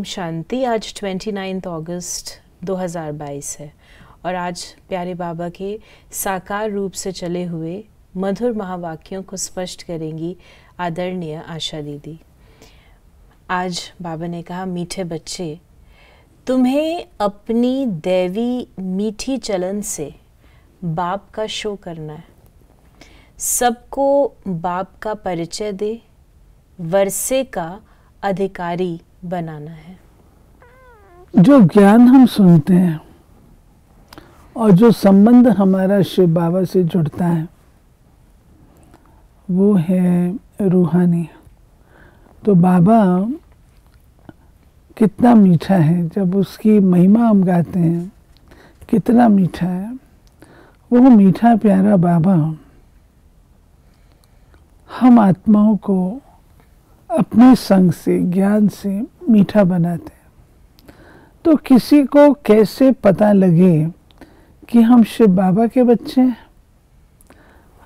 ओम शांति। आज 29 अगस्त 2022 है और आज प्यारे बाबा के साकार रूप से चले हुए मधुर महावाक्यों को स्पष्ट करेंगी आदरणीय आशा दीदी। आज बाबा ने कहा, मीठे बच्चे, तुम्हें अपनी दैवी मीठी चलन से बाप का शो करना है। सबको बाप का परिचय दे वर्षे का अधिकारी बनाना है। जो ज्ञान हम सुनते हैं और जो संबंध हमारा शिव बाबा से जुड़ता है, वो है रूहानी। तो बाबा कितना मीठा है, जब उसकी महिमा हम गाते हैं, कितना मीठा है। वो मीठा प्यारा बाबा, हम आत्माओं को अपने संग से, ज्ञान से मीठा बनाते हैं। तो किसी को कैसे पता लगे कि हम शिव बाबा के बच्चे हैं?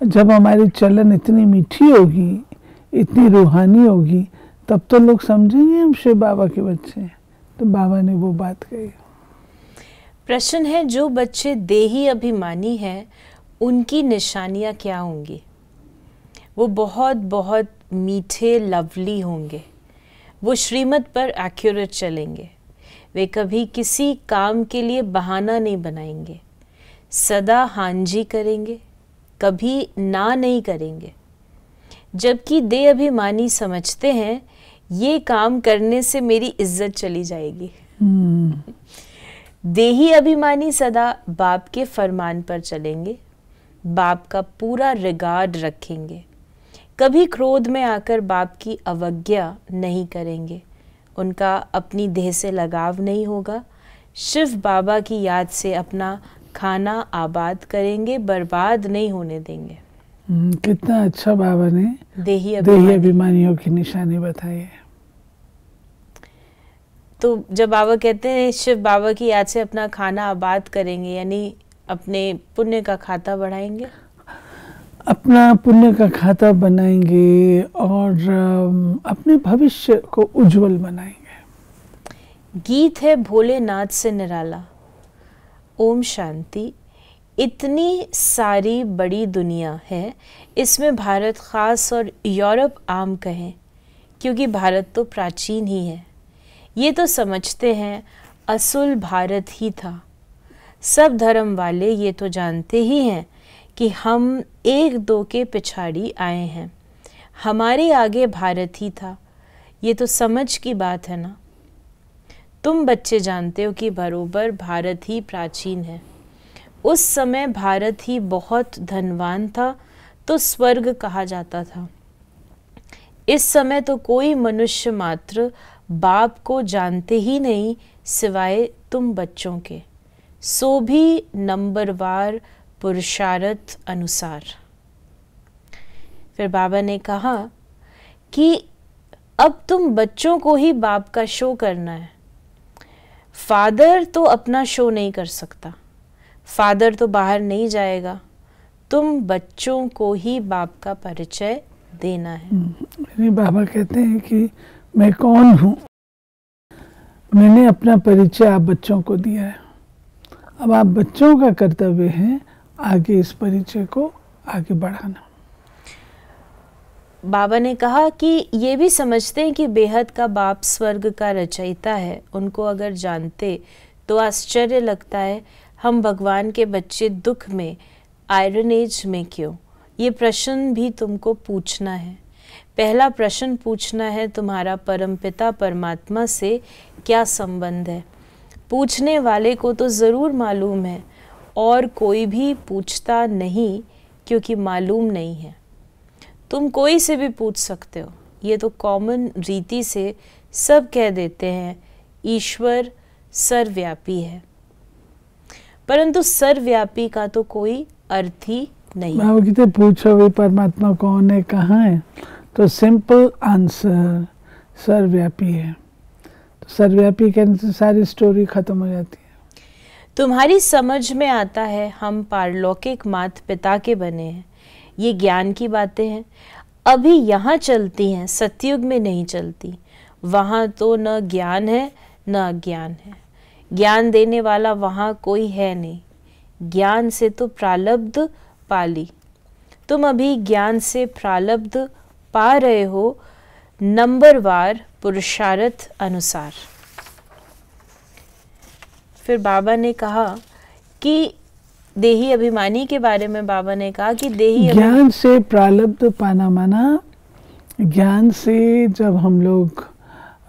जब हमारी चलन इतनी मीठी होगी, इतनी रूहानी होगी, तब तो लोग समझेंगे हम शिव बाबा के बच्चे हैं। तो बाबा ने वो बात कही। प्रश्न है, जो बच्चे देही अभिमानी हैं, उनकी निशानियाँ क्या होंगी? वो बहुत बहुत मीठे लवली होंगे। वो श्रीमत पर एक्यूरेट चलेंगे। वे कभी किसी काम के लिए बहाना नहीं बनाएँगे। सदा हांजी करेंगे कभी ना नहीं करेंगे। जबकि दे अभिमानी समझते हैं ये काम करने से मेरी इज़्ज़त चली जाएगी। हम्म। देही अभिमानी सदा बाप के फरमान पर चलेंगे बाप का पूरा रिगार्ड रखेंगे। कभी क्रोध में आकर बाप की अवज्ञा नहीं करेंगे। उनका अपनी देह से लगाव नहीं होगा। शिव बाबा की याद से अपना खाना आबाद करेंगे बर्बाद नहीं होने देंगे। हम्म, कितना अच्छा बाबा ने देही देही अभिमानियों की निशानी बताई है। तो जब बाबा कहते हैं शिव बाबा की याद से अपना खाना आबाद करेंगे यानी अपने पुण्य का खाता बढ़ाएँगे? अपना पुण्य का खाता बनाएँगे और अपने भविष्य को उज्जवल बनाएँगे। गीत है भोलेनाथ से निराला। ओम शांति। इतनी सारी बड़ी दुनिया है, इसमें भारत ख़ास और यूरोप आम कहें, क्योंकि भारत तो प्राचीन ही है। ये तो समझते हैं, असुल भारत ही था। सब धर्म वाले ये तो जानते ही हैं कि हम एक दो के पिछाड़ी आए हैं। हमारे आगे भारत ही था। ये तो समझ की बात है ना? तुम बच्चे जानते हो कि बरोबर भारत ही प्राचीन है। उस समय भारत ही बहुत धनवान था तो स्वर्ग कहा जाता था। इस समय तो कोई मनुष्य मात्र बाप को जानते ही नहीं सिवाय तुम बच्चों के। सो भी नंबरवार पुरुषार्थ अनुसार। फिर बाबा ने कहा कि अब तुम बच्चों को ही बाप का शो करना है। फादर तो अपना शो नहीं कर सकता। फादर तो बाहर नहीं जाएगा। तुम बच्चों को ही बाप का परिचय देना है। बाबा कहते हैं कि मैं कौन हूँ? मैंने अपना परिचय आप बच्चों को दिया है। अब आप बच्चों का कर्तव्य है आगे इस परिचय को आगे बढ़ाना। बाबा ने कहा कि ये भी समझते हैं कि बेहद का बाप स्वर्ग का रचयिता है। उनको अगर जानते तो आश्चर्य लगता है, हम भगवान के बच्चे दुख में आयरन एज में क्यों? ये प्रश्न भी तुमको पूछना है। पहला प्रश्न पूछना है, तुम्हारा परमपिता परमात्मा से क्या संबंध है? पूछने वाले को तो ज़रूर मालूम है और कोई भी पूछता नहीं क्योंकि मालूम नहीं है। तुम कोई से भी पूछ सकते हो। ये तो कॉमन रीति से सब कह देते हैं, ईश्वर सर्वव्यापी है। परंतु सर्वव्यापी का तो कोई अर्थ ही नहीं। बाबा कहते, पूछो भी परमात्मा कौन है, कहाँ है? तो सिंपल आंसर सर्वव्यापी है। तो सर्वव्यापी कहने से सारी स्टोरी खत्म हो जाती है। तुम्हारी समझ में आता है हम पारलौकिक मात पिता के बने हैं। ये ज्ञान की बातें हैं। अभी यहाँ चलती हैं, सतयुग में नहीं चलती। वहाँ तो न ज्ञान है, न अज्ञान है। ज्ञान देने वाला वहाँ कोई है नहीं। ज्ञान से तो प्रालब्ध पाली। तुम अभी ज्ञान से प्रालब्ध पा रहे हो नंबरवार पुरुषार्थ अनुसार। फिर बाबा ने कहा कि देही अभिमानी के बारे में बाबा ने कहा कि देही ज्ञान से प्रालब्ध पाना माना ज्ञान से जब हम लोग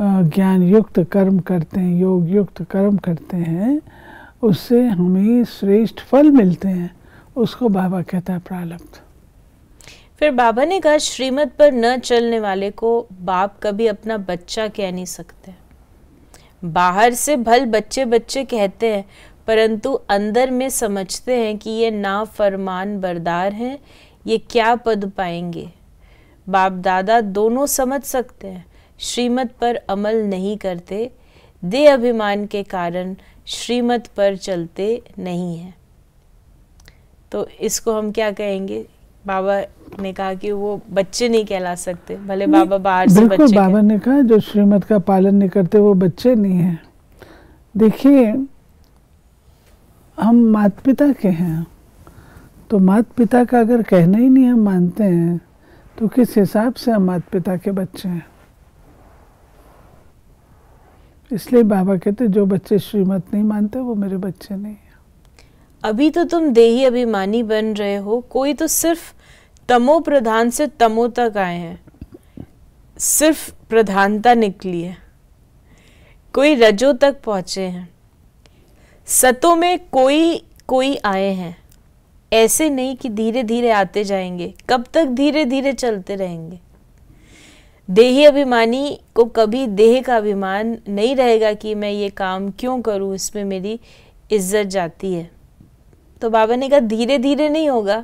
ज्ञान युक्त कर्म करते हैं योग युक्त कर्म करते हैं उससे हमें श्रेष्ठ फल मिलते हैं उसको बाबा कहता है प्रालब्ध। फिर बाबा ने कहा श्रीमत पर न चलने वाले को बाप कभी अपना बच्चा कह नहीं सकते। बाहर से भल बच्चे बच्चे कहते हैं, परंतु अंदर में समझते हैं कि ये ना फरमान बरदार हैं, ये क्या पद पाएँगे? बाप दादा दोनों समझ सकते हैं, श्रीमत पर अमल नहीं करते दे अभिमान के कारण श्रीमत पर चलते नहीं हैं। तो इसको हम क्या कहेंगे? बाबा ने कहा कि वो बच्चे नहीं कहला सकते भले बाबा बाहर से बच्चे बाबा ने कहा जो श्रीमत का पालन नहीं करते वो बच्चे नहीं हैं। देखिए हम माता पिता के हैं तो माता पिता का अगर कहना ही नहीं हम मानते हैं तो किस हिसाब से हम माता पिता के बच्चे हैं? इसलिए बाबा कहते जो बच्चे श्रीमत नहीं मानते वो मेरे बच्चे नहीं अभी तो तुम देही अभिमानी बन रहे हो। कोई तो सिर्फ़ तमो प्रधान से तमो तक आए हैं। सिर्फ़ प्रधानता निकली है। कोई रजो तक पहुँचे हैं। सतों में कोई कोई आए हैं। ऐसे नहीं कि धीरे धीरे आते जाएँगे। कब तक धीरे धीरे चलते रहेंगे। देही अभिमानी को कभी देह का अभिमान नहीं रहेगा कि मैं ये काम क्यों करूँ, इसमें मेरी इज़्ज़त जाती है। तो बाबा ने कहा धीरे धीरे नहीं होगा।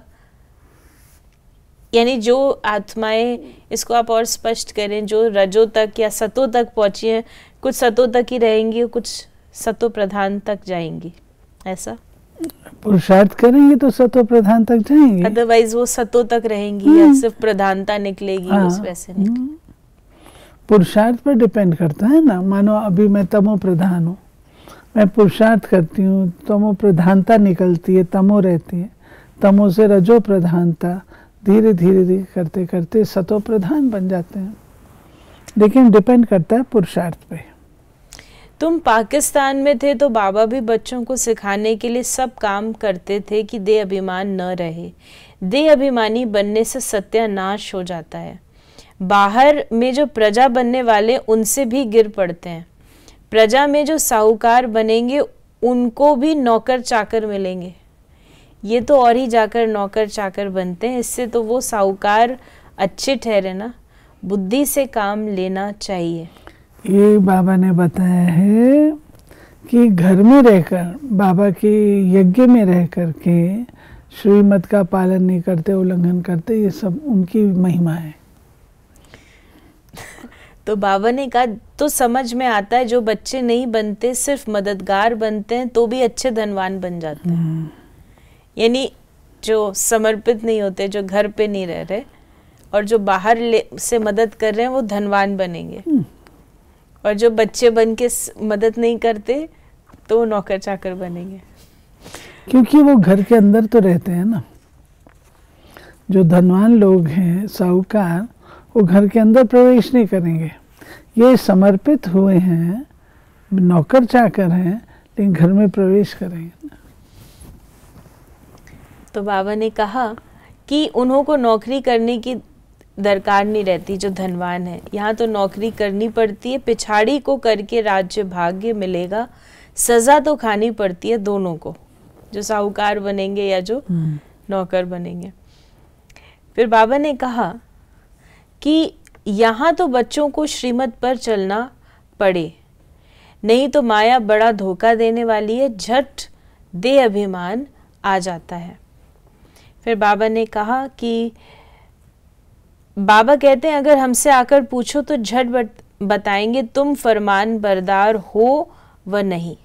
यानी जो आत्माएँ इसको आप और स्पष्ट करें जो रजो तक या सतो तक पहुँची हैं कुछ सतो तक ही रहेंगी और कुछ सतो प्रधान तक जाएँगी। ऐसा? पुरुषार्थ करेंगे तो सतो प्रधान तक जाएँगे। अदरवाइज़ वो सतो तक रहेंगी या हम्म। सिर्फ़ प्रधानता निकलेगी हाँ, उस वैसे हम्म। पुरुषार्थ पर डिपेंड करता है ना। मानो अभी मैं तमो प्रधान हूँ। मैं पुरुषार्थ करती हूँ, तमो प्रधानता निकलती है, तमो रहती है। तमो से रजो प्रधानता, धीरे धीरे धीरे करते करते सतो प्रधान बन जाते हैं। लेकिन डिपेंड करता है पुरुषार्थ पे। तुम पाकिस्तान में थे तो बाबा भी बच्चों को सिखाने के लिए सब काम करते थे कि दे अभिमान न रहे। दे अभिमानी बनने से सत्यानाश हो जाता है। बाहर में जो प्रजा बनने वाले, उनसे भी गिर पड़ते हैं। प्रजा में जो साहूकार बनेंगे उनको भी नौकर चाकर मिलेंगे। ये तो और ही जाकर नौकर चाकर बनते हैं। इससे तो वो साहूकार अच्छे ठहरे ना। बुद्धि से काम लेना चाहिए। ये बाबा ने बताया है कि घर में रहकर बाबा के यज्ञ में रह कर के श्रीमत का पालन नहीं करते उल्लंघन करते ये सब उनकी महिमा है। तो बाबा ने कहा तो समझ में आता है जो बच्चे नहीं बनते सिर्फ़ मददगार बनते हैं तो भी अच्छे धनवान बन जाते हैं। हम्म। यानी जो समर्पित नहीं होते जो घर पे नहीं रह रहे और जो बाहर ले, से मदद कर रहे हैं वो धनवान बनेंगे। हम्म। और जो बच्चे बन के मदद नहीं करते तो वो नौकर चाकर बनेंगे। क्योंकि वो घर के अंदर तो रहते हैं ना। जो धनवान लोग हैं साहूकार वो घर के अंदर प्रवेश नहीं करेंगे। ये समर्पित हुए हैं नौकर चाकर हैं लेकिन घर में प्रवेश करेंगे। तो बाबा ने कहा कि उन्हों को नौकरी करने की दरकार नहीं रहती जो धनवान है। यहाँ तो नौकरी करनी पड़ती है पिछाड़ी को करके राज्य भाग्य मिलेगा सजा तो खानी पड़ती है दोनों को जो साहूकार बनेंगे या जो हम्म। नौकर बनेंगे। फिर बाबा ने कहा कि यहाँ तो बच्चों को श्रीमत पर चलना पड़े। नहीं तो माया बड़ा धोखा देने वाली है, झट दे अभिमान आ जाता है। फिर बाबा ने कहा कि, बाबा कहते हैं, अगर हमसे आकर पूछो तो झट बताएँगे, तुम फरमान बरदार हो व नहीं।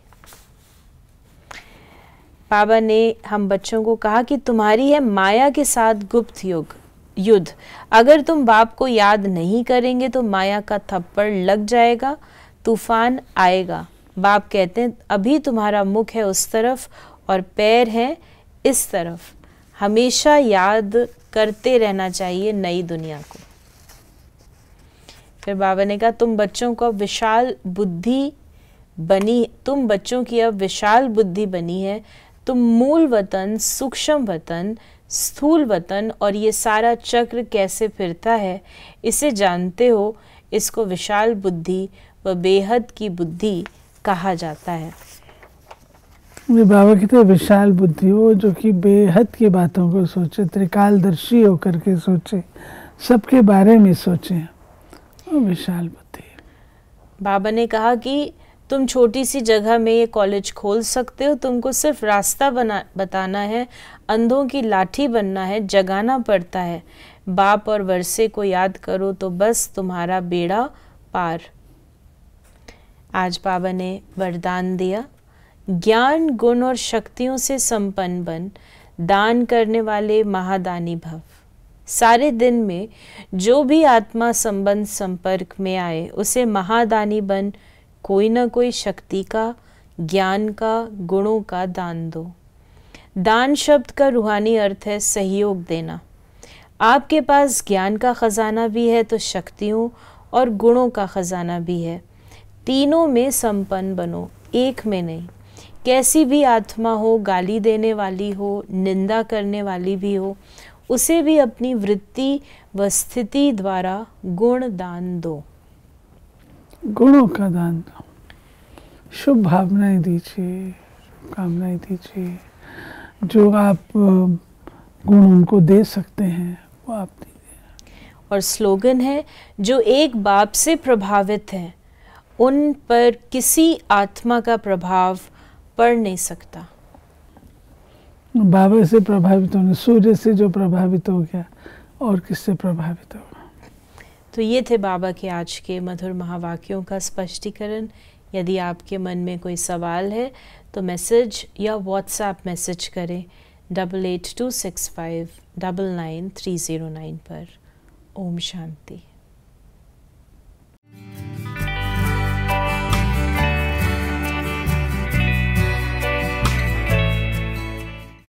बाबा ने हम बच्चों को कहा कि तुम्हारी है माया के साथ गुप्त युग। युद्ध। अगर तुम बाप को याद नहीं करेंगे तो माया का थप्पड़ लग जाएगा, तूफ़ान आएगा। बाप कहते हैं, अभी तुम्हारा मुख है उस तरफ़ और पैर है इस तरफ़। हमेशा याद करते रहना चाहिए नई दुनिया को। फिर बाबा ने कहा, तुम बच्चों को विशाल बुद्धि बनी, तुम बच्चों की अब विशाल बुद्धि बनी है। तुम मूल वतन, सूक्ष्म वतन स्थूल वतन और ये सारा चक्र कैसे फिरता है इसे जानते हो इसको विशाल बुद्धि व बेहद की बुद्धि कहा जाता है। बाबा कहते विशाल बुद्धि हो जो कि बेहद की बातों को सोचे त्रिकालदर्शी होकर के सोचे सबके बारे में सोचे। विशाल बुद्धि बाबा ने कहा कि तुम छोटी सी जगह में ये कॉलेज खोल सकते हो। तुमको सिर्फ़ रास्ता बना, बताना है, अंधों की लाठी बनना है, जगाना पड़ता है। बाप और वर्षे को याद करो तो बस तुम्हारा बेड़ा पार। आज बाबा ने वरदान दिया। ज्ञान, गुण और शक्तियों से संपन्न बन। दान करने वाले महादानी भव। सारे दिन में जो भी आत्मा संबंध संपर्क में आए, उसे महादानी बन। कोई ना कोई शक्ति का, ज्ञान का, गुणों का दान दो। दान शब्द का रूहानी अर्थ है सहयोग देना। आपके पास ज्ञान का ख़जाना भी है तो शक्तियों और गुणों का ख़जाना भी है। तीनों में संपन्न बनो, एक में नहीं। कैसी भी आत्मा हो, गाली देने वाली हो, निंदा करने वाली भी हो, उसे भी अपनी वृत्ति व स्थिति द्वारा गुण दान दो। गुणों का दान। दो शुभ भावनाएँ दीजिए कामनाएँ दीजिए। जो आप गुण उनको दे सकते हैं वो आप दीजिए। और स्लोगन है जो एक बाप से प्रभावित है उन पर किसी आत्मा का प्रभाव पड़ नहीं सकता। बाबा से प्रभावित होने सूर्य से जो प्रभावित हो गया और किससे प्रभावित होगा? तो ये थे बाबा के आज के मधुर महावाक्यों का स्पष्टीकरण। यदि आपके मन में कोई सवाल है तो मैसेज या व्हाट्सएप मैसेज करें double eight two six five double nine three zero nine पर। ओम शांति।